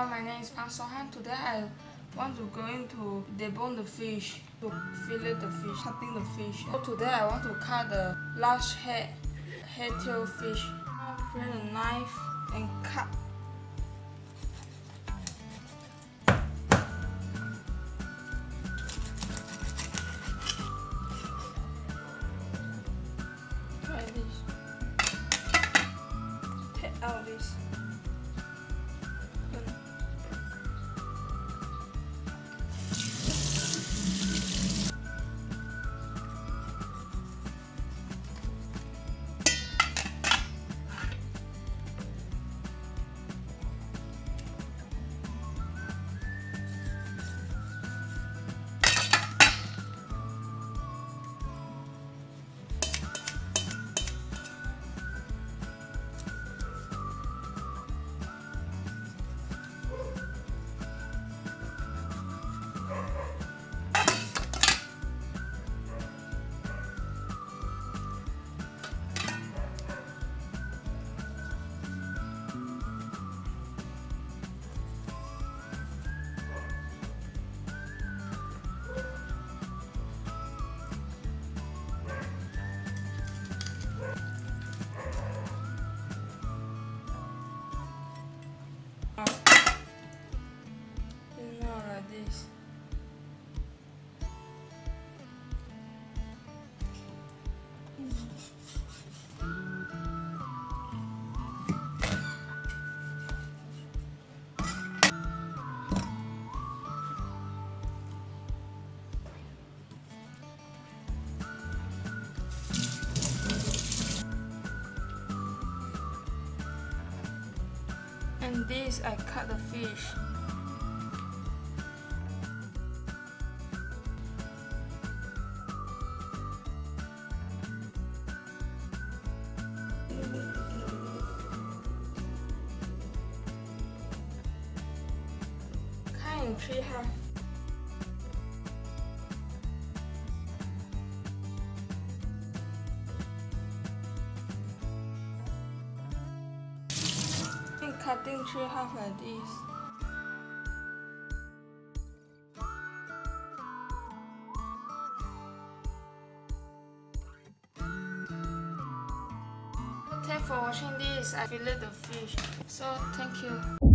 Hi, my name is Pan Sohan. Today I want to go into debone the fish, to fillet the fish, cutting the fish. So today I want to cut the large head, head tail fish. Bring a knife and cut. Try this. Take out this. This. And this I cut the fish. In three half. And cutting three half like this. Thanks for watching this. I fillet the fish. So thank you.